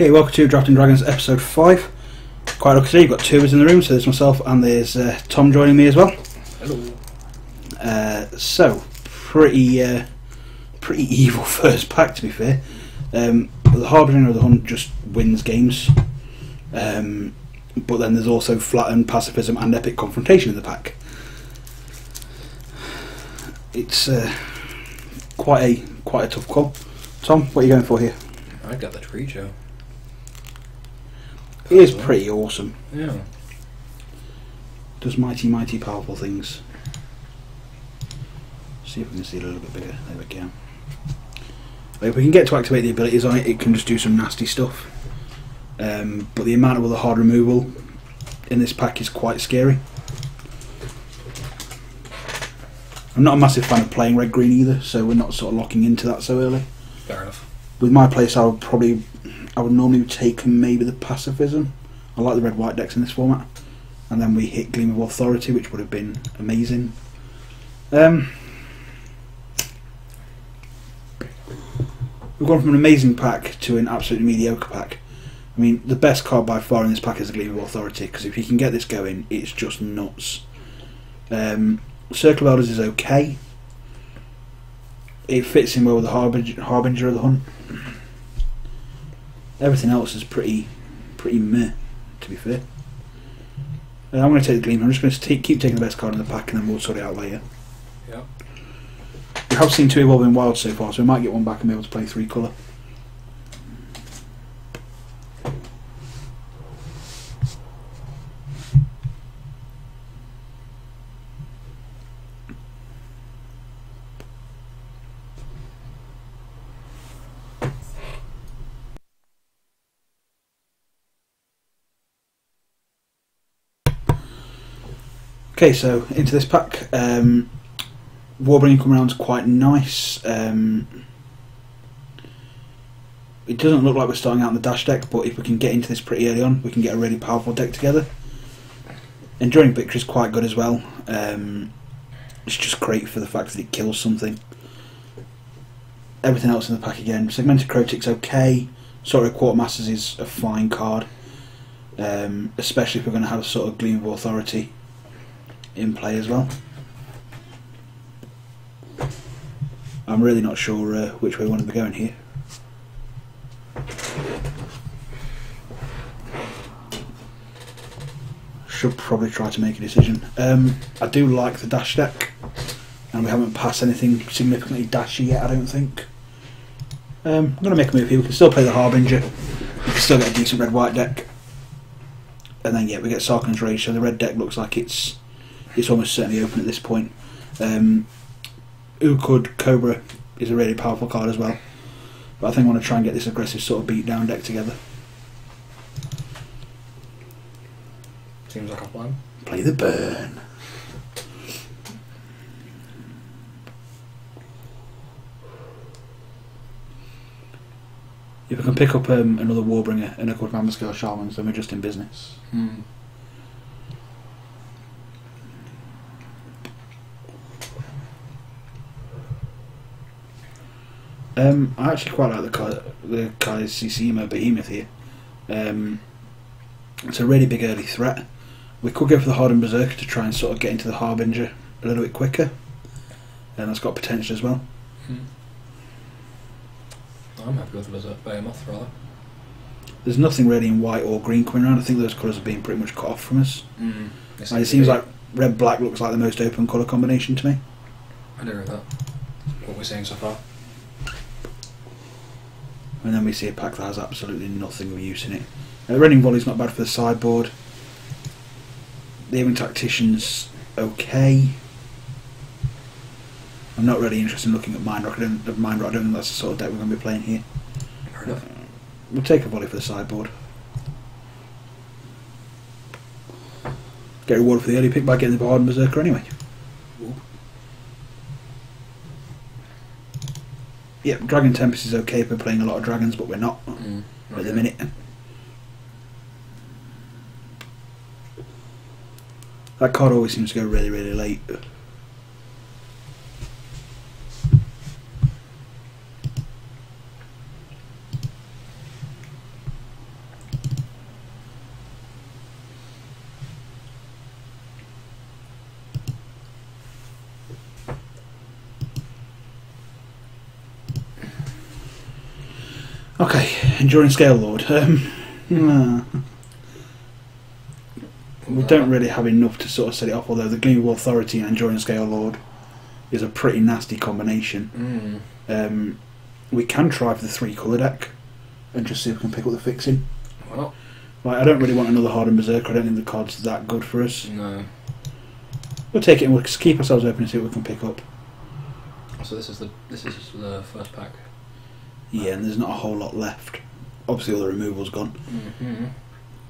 Okay, welcome to Drafting Dragons episode 5. Quite lucky today, you've got two of us in the room, so there's myself and there's uh, Tom joining me as well. Hello. Uh, so, pretty uh, pretty evil first pack to be fair. Um, the Harbinger of the Hunt just wins games. Um, but then there's also Flattened Pacifism and Epic Confrontation in the pack. It's uh, quite a quite a tough call. Tom, what are you going for here? I've got the Tricho. It is pretty awesome. Yeah. Does mighty, mighty powerful things. See if we can see it a little bit bigger. There we go. But if we can get to activate the abilities on it, it can just do some nasty stuff. Um, but the amount of other hard removal in this pack is quite scary. I'm not a massive fan of playing red green either, so we're not sort of locking into that so early. Fair enough. With my place, I would probably, I would normally take maybe the pacifism. I like the red white decks in this format, and then we hit Gleam of Authority, which would have been amazing. Um, we've gone from an amazing pack to an absolutely mediocre pack. I mean, the best card by far in this pack is the Gleam of Authority because if you can get this going, it's just nuts. Um, Circle of Elders is okay. It fits in well with the Harbinger, Harbinger of the Hunt. Everything else is pretty, pretty meh, to be fair. Uh, I'm going to take the Gleam. I'm just going to take, keep taking the best card in the pack, and then we'll sort it out later. Yep. We have seen two evolving wild so far, so we might get one back and be able to play three colour. Okay, so into this pack. Um, Warbringer coming around quite nice. Um, it doesn't look like we're starting out in the dash deck, but if we can get into this pretty early on, we can get a really powerful deck together. Enduring Victory is quite good as well. Um, it's just great for the fact that it kills something. Everything else in the pack again. Segmented Krotiq's okay. Sorry, Quartermasters is a fine card. Um, especially if we're going to have a sort of Gleam of Authority in play as well. I'm really not sure uh, which way we want to be going here. Should probably try to make a decision. Um, I do like the dash deck, and we haven't passed anything significantly dashy yet. I don't think. Um, I'm going to make a move here. We can still play the Harbinger. We can still get a decent red-white deck, and then yeah, we get Sarkhan's Rage. So the red deck looks like it's it's almost certainly open at this point. Um, Ukud Cobra is a really powerful card as well. But I think I want to try and get this aggressive sort of beat down deck together. Seems like a plan. Play the burn. If I can pick up um, another Warbringer and a good Mammoth Scale Shamans, then we're just in business. Hmm. Um, I actually quite like the Kai, the Qal Sisma Behemoth here. Um, it's a really big early threat. We could go for the Hardened Berserker to try and sort of get into the Harbinger a little bit quicker. And that's got potential as well. Hmm. I'm happy with Berserk Behemoth, rather. There's nothing really in white or green coming around. I think those colours have been pretty much cut off from us. Mm. And it seems like red black looks like the most open colour combination to me. I don't agree with that. What we're seeing so far. And then we see a pack that has absolutely nothing of use in it. Uh, Rending Volley's not bad for the sideboard. The aiming tactician's okay. I'm not really interested in looking at Mind Rock. I don't, Mind Rock. I don't think that's the sort of deck we're going to be playing here. Fair enough. We'll take a volley for the sideboard. Get rewarded for the early pick by getting the Hardened Berserker anyway. Ooh. Yep, Dragon Tempest is okay if we're playing a lot of dragons, but we're not Mm. at the minute. That card always seems to go really, really late. Okay, Enduring Scale Lord. Um, nah. we don't really have enough to sort of set it off, although the Gleam of Authority and Enduring Scale Lord is a pretty nasty combination. Mm. Um, we can try for the three colour deck and just see if we can pick up the fixing. Well, Like, I don't really want another Hardened Berserker. I don't think the card's that good for us. no. We'll take it and we'll keep ourselves open and see what we can pick up. So this is the this is the first pack. Yeah, and there's not a whole lot left. Obviously, all the removal's gone. Mm-hmm.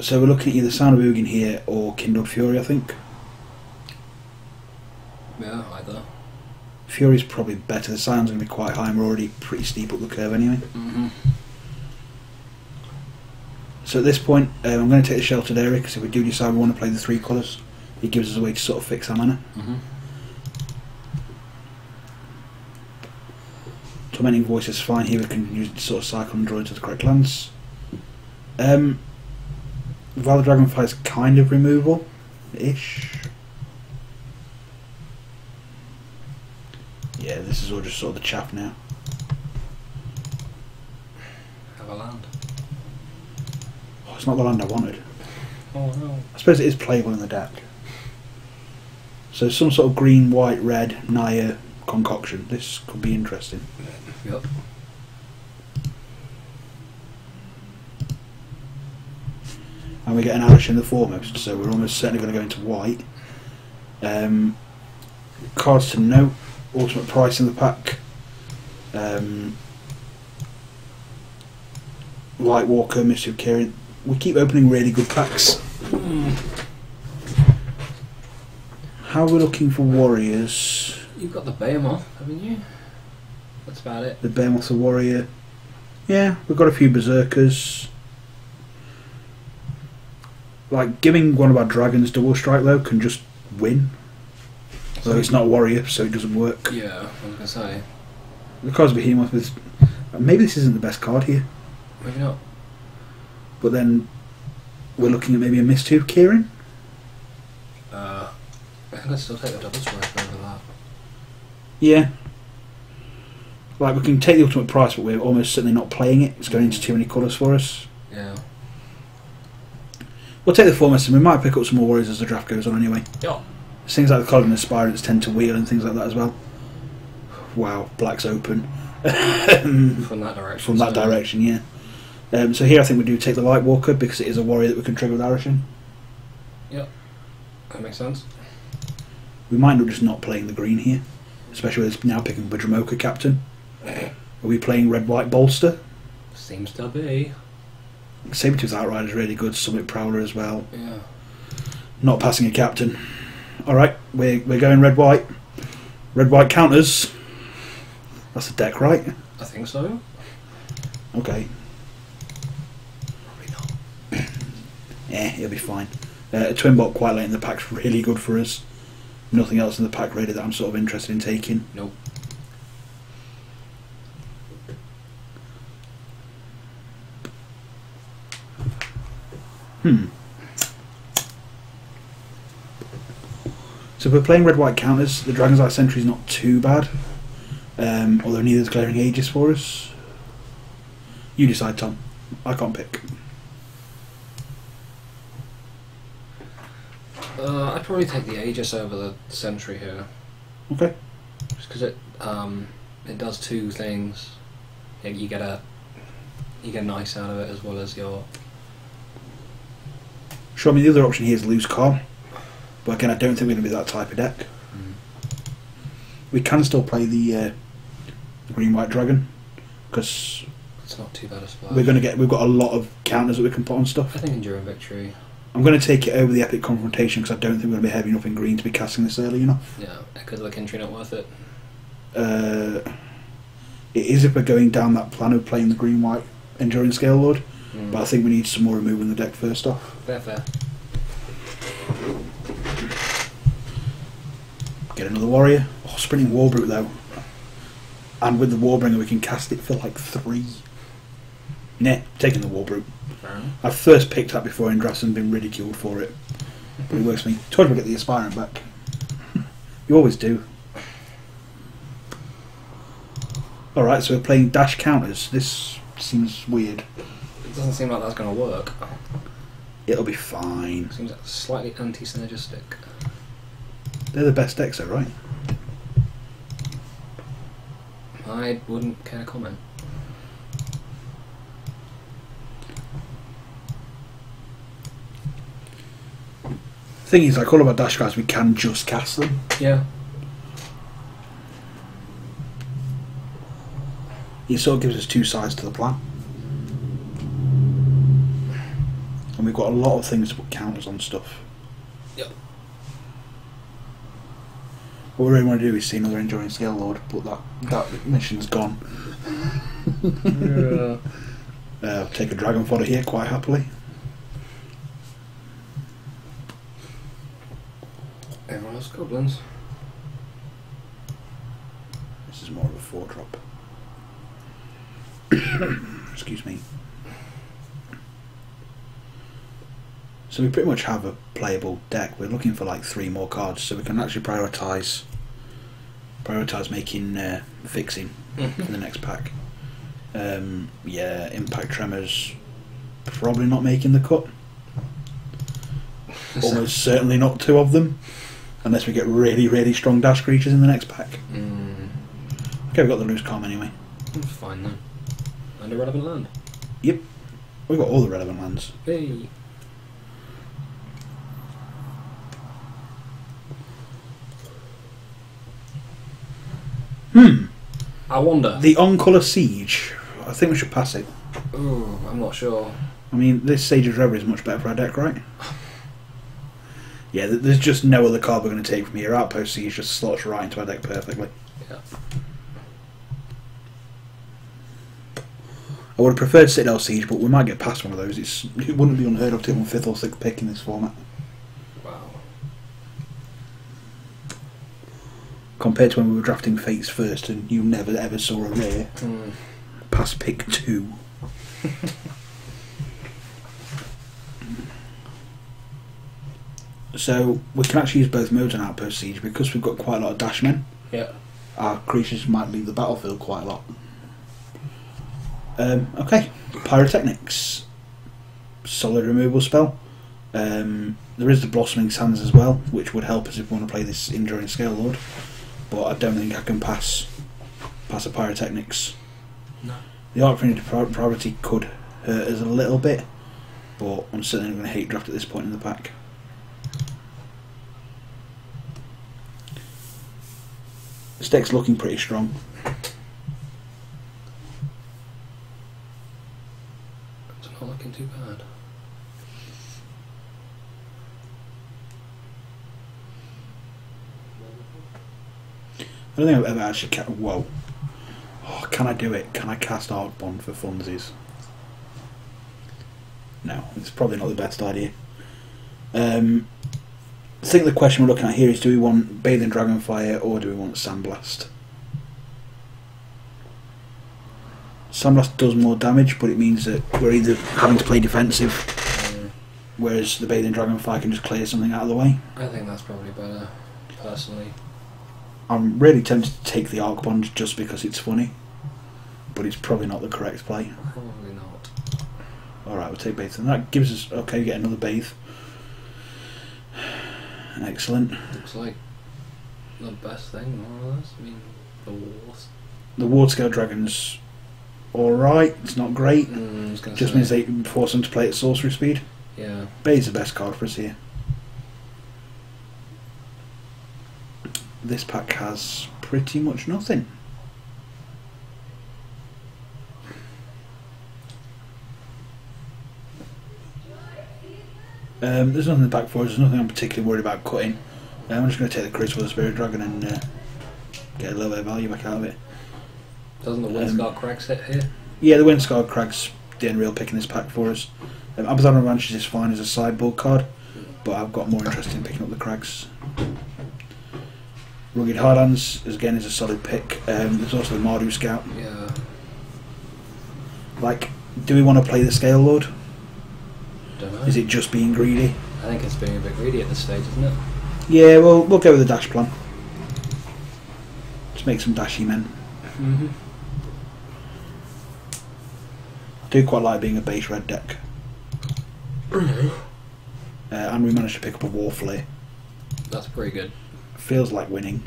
So we're looking at either Sound of Ugin here or Kindled Fury, I think. Yeah, either. Fury's probably better. The sound's going to be quite high, and we're already pretty steep up the curve anyway. Mm-hmm. So at this point, um, I'm going to take the Sheltered Aerie because if we do decide we want to play the three colours, it gives us a way to sort of fix our mana. Mm-hmm. Tormenting Voice is fine here. We can use sort of Cyclone Droid to the correct lands. Um, Valor Dragonfly is kind of removal ish. Yeah, this is all just sort of the chaff now. Have a land. Oh, it's not the land I wanted. Oh no. I suppose it is playable in the deck. So some sort of green, white, red, Naya concoction. This could be interesting. Yep. And we get an Alish in the foremost, so we're almost certainly going to go into white. Um, cards to note, ultimate price in the pack. Um, Light Walker, Misthoof Kirin. We keep opening really good packs. Mm. How are we looking for warriors? You've got the Behemoth, haven't you? That's about it. The Behemoth a warrior. Yeah, we've got a few berserkers. Like giving one of our dragons double strike though can just win. Although it's not a warrior, so it doesn't work. Yeah, I was gonna say. The Because Behemoth is maybe this isn't the best card here, Maybe not. but then we're looking at maybe a Misthoof Kirin. Uh, I think I'd still take the double strike over that. Yeah. Like we can take the ultimate price, but we're almost certainly not playing it. It's going into too many colours for us. Yeah. We'll take the foremost, and we might pick up some more warriors as the draft goes on anyway. Yeah. Things like the Kolaghan Aspirants tend to wheel and things like that as well. Wow, black's open. From that direction. From that so- direction, yeah. Um, so here I think we do take the Light Walker because it is a warrior that we can trigger with Arashin. That makes sense. We might not just not playing the green here, especially with us now picking up a Dromoka captain. Are we playing red white bolster? Seems to be. Sabretooth Outrider is really good, Summit Prowler as well. Yeah. Not passing a captain. Alright, we're, we're going red white. Red white counters. That's the deck, right? I think so. Okay. Probably not. Eh, it'll be fine. Uh, a Twin Bolt quite late in the pack's really good for us. Nothing else in the pack really that I'm sort of interested in taking. Nope. Hmm. So if we're playing red white counters, the Dragon's Eye Sentry is not too bad. Um, although neither is Glaring Aegis for us. You decide, Tom. I can't pick. Uh, I'd probably take the Aegis over the Sentry here. Okay. Just because it um, it does two things. You you get a you get nice out of it as well as your Sure, I mean, the other option here is Lose Calm. But again, I don't think we're going to be that type of deck. We can still play the uh, green white dragon because It's not too bad a splash. we're going to get we've got a lot of counters that we can put on stuff. I think enduring victory. I'm going to take it over the epic confrontation because I don't think we're going to be heavy enough in green to be casting this early enough. Yeah, because of the country not worth it. Uh, it is if we're going down that plan of playing the green white enduring scale lord, Mm. but I think we need some more removal in the deck first off. fair, fair. Get another warrior. Oh, sprinting warbrute though. And with the warbringer, we can cast it for like three. Nah, taking the. Fair enough. I've first picked up before in drafts and been ridiculed for it. But it works for me. Told you get the aspirant back. you always do. Alright, so we're playing dash counters. This seems weird. It doesn't seem like that's going to work. It'll be fine. Seems slightly anti-synergistic. They're the best decks, though, right? I wouldn't care to comment. Thing is, like all of our dash cards, we can just cast them. Yeah. It sort of gives us two sides to the plan. And we've got a lot of things to put counters on stuff. Yep. What we really want to do is see another Enduring Scale Lord, but that, that mission's gone. yeah. Uh, take a Dragon Fodder here quite happily. Everyone else goblins. This is more of a four drop. Excuse me. So we pretty much have a playable deck. We're looking for like three more cards, so we can actually prioritize prioritize making uh, fixing for the next pack. Um, yeah, Impact Tremors probably not making the cut. Almost certainly not two of them, unless we get really really strong dash creatures in the next pack. Mm, Okay, we've got the Lose Calm anyway. that's fine then. And a relevant land. Yep. We've got all the relevant lands. Hey. Hmm. I wonder. The On-Colour Siege. I think we should pass it. Ooh, I'm not sure. I mean, this Sage of Reverie is much better for our deck, right? Yeah, there's just no other card we're going to take from here. Outpost Siege just slots right into our deck perfectly. Yeah. I would have preferred Citadel Siege, but we might get past one of those. It's, it wouldn't be unheard of to take one fifth or sixth pick in this format. Wow. Compared to when we were drafting Fates first and you never ever saw a rare Hmm. past pick two. so we can actually use both modes on Outpost Siege because we've got quite a lot of dashmen. Yeah. Our creatures might leave the battlefield quite a lot. Um, okay, Pyrotechnics. Solid removal spell. Um, there is the Blossoming Sands as well, which would help us if we want to play this Enduring Scale Lord. But I don't think I can pass pass a Pyrotechnics. No. The Fiend Priority could hurt us a little bit, but I'm certainly going to hate draft at this point in the pack. This deck's looking pretty strong. It's not looking too bad. I don't think I've ever actually ca- Whoa. Oh, can I do it? Can I cast Arcbond for funsies? No, it's probably not the best idea. Um, think the question we're looking at here is do we want Bathe in Dragonfire or do we want Sandblast? Sandblast does more damage, but it means that we're either having to play defensive, Mm, whereas the Bathe in Dragonfire can just clear something out of the way. I think that's probably better, personally. I'm really tempted to take the Arc Bond just because it's funny, but it's probably not the correct play. Probably not. Alright, we'll take Bathe. And that gives us. Okay, get another Bathe. Excellent. Looks like the best thing, more or less. I mean, the worst. The Ward Scale Dragon's alright, it's not great. Mm, I was gonna Just say, means they force them to play at sorcery speed. Yeah. Bathe's the best card for us here. This pack has pretty much nothing. Um, there's nothing in the back for us. There's nothing I'm particularly worried about cutting. Uh, I'm just going to take the the Spirit Dragon and uh, get a little bit of value back out of it. Doesn't the Um, Wind-Scarred Crag sit here? Yeah, the Windscarred Crag's the unreal pick in this pack for us. Um, Abaddon Ranches is fine as a sideboard card, but I've got more interest in picking up the Crags. Rugged Highlands, is, again, is a solid pick. Um, there's also the Mardu Scout. Yeah. Like, do we want to play the Scale Lord? Is it just being greedy? I think it's being a bit greedy at this stage, isn't it? Yeah, well, we'll go with the dash plan. Just make some dashy men. Mm-hmm. do quite like being a base red deck. Uh, and we managed to pick up a War Flare. That's pretty good. Feels like winning.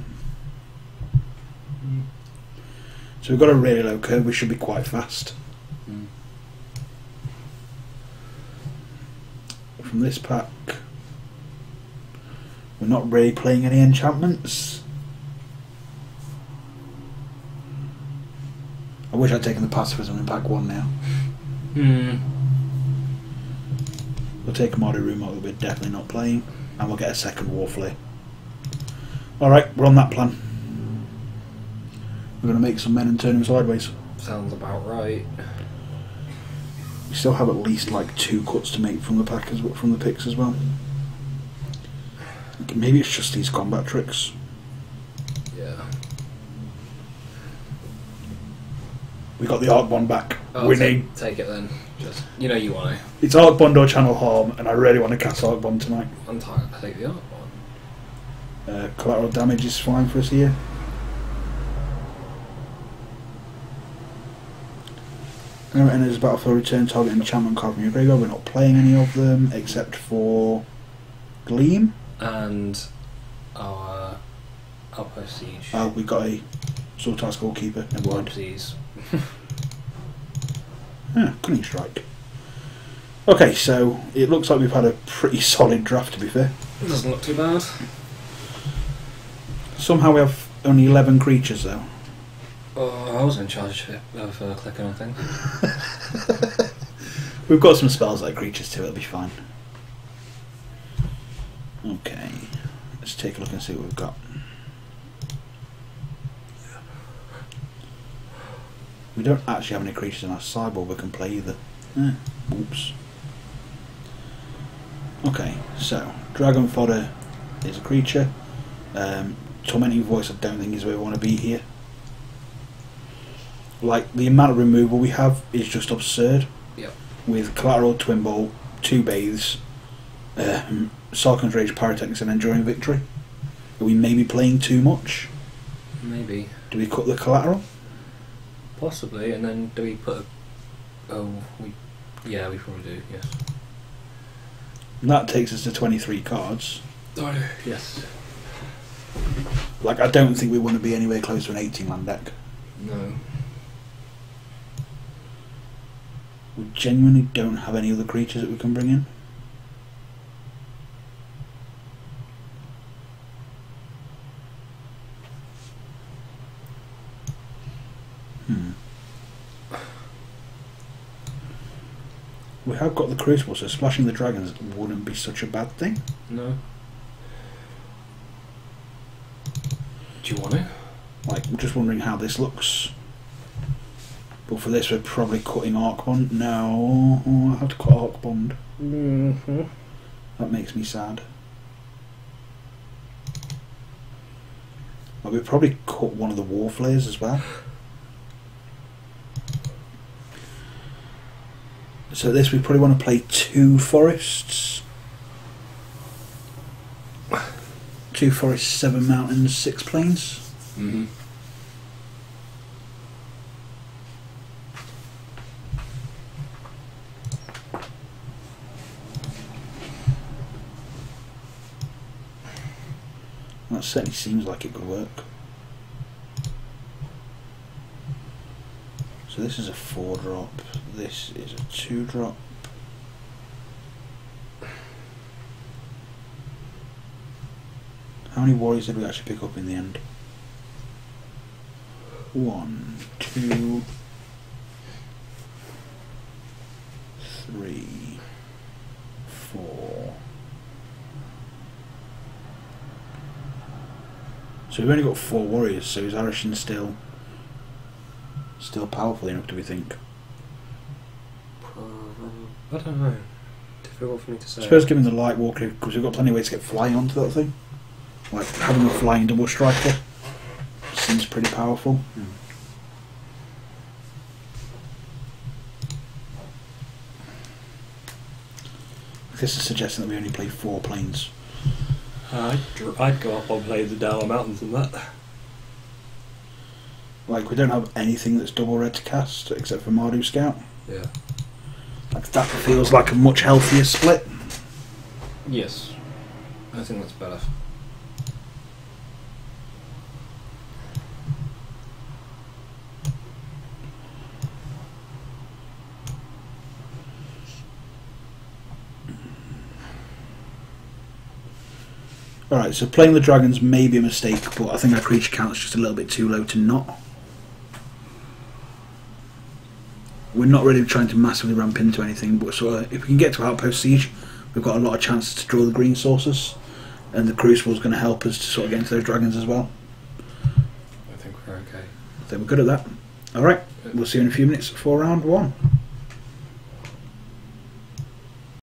So we've got a really low curve, we should be quite fast. From this pack, we're not really playing any enchantments. I wish I'd taken the pacifism in pack one now. Hmm. We'll take a Mardu Room that we're definitely not playing, and we'll get a second War Alright, we're on that plan. We're going to make some men and turn them sideways. Sounds about right. We still have at least like two cuts to make from the pack as well, from the picks as well. Maybe it's just these combat tricks. Yeah. We got the Arc Bond back. Oh, Winning. Take, take it then. Just you know you want to. It's Arc Bond or Channel Harm, and I really want to cast Arc Bond tonight. I'm tired. I take the other one. Uh, collateral damage is fine for us here. Now it enters battlefield, return target enchantment card from your graveyard. We're not playing any of them except for Gleam. And our outpost siege. Uh, oh, we got a Sultan's goalkeeper. Never mind. Whoopsies. Yeah, cunning strike. Okay, so it looks like we've had a pretty solid draft. To be fair, it Doesn't look too bad. somehow we have only eleven creatures though. Oh, I was in charge of uh, clicking on things. We've got some spells like creatures too. It'll be fine. Okay, let's take a look and see what we've got. We don't actually have any creatures in our sideboard we can play either. Eh, oops. Okay, so Dragon Fodder is a creature. Um, Tormenting Voice, I don't think is where we want to be here. Like the amount of removal we have is just absurd. Yep. With Collateral Twin Bolt, two Bathes, um, Sarkhan's Rage, Pyrotechnics, and Enduring Victory. Are we maybe playing too much? Maybe. Do we cut the collateral? Possibly. And then do we put a. Oh, we. Yeah, we probably do, yes. And that takes us to 23 cards. Oh, yes. Like, I don't think we want to be anywhere close to an 18 land deck. No. Genuinely don't have any other creatures that we can bring in. Hmm. We have got the Crucible, so splashing the dragons wouldn't be such a bad thing. No. Do you want it? Like, I'm just wondering how this looks. But for this, we're probably cutting Arc Bond. No, oh, I have to cut Arc Bond. Mm-hmm. That makes me sad. Well, we probably cut one of the War Flares as well. So this, we probably want to play two forests. Two forests, seven mountains, six plains. Mm-hmm. That certainly seems like it could work. So this is a four drop. This is a two drop. How many warriors did we actually pick up in the end? One, two, three, four. So we've only got four warriors, so is Arashin still still powerful enough do we think? I don't know. Difficult for me to say. I suppose given the light walker, because we've got plenty of ways to get flying onto that thing. Like having a flying double striker seems pretty powerful. Hmm. This is suggesting that we only play four plains. I'd, I'd go up on play the Dower Mountains and that. Like we don't have anything that's double red to cast except for Mardu Scout. Yeah. that feels like a much healthier split. Yes, I think that's better. Alright, so playing the dragons may be a mistake, but I think our creature count's just a little bit too low to not. We're not really trying to massively ramp into anything, but sort of, uh, if we can get to Outpost Siege, we've got a lot of chances to draw the green sources, and the Crucible's going to help us to sort of get into those dragons as well. I think we're okay. I think we're good at that. Alright, we'll see you in a few minutes for round one.